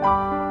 Bye.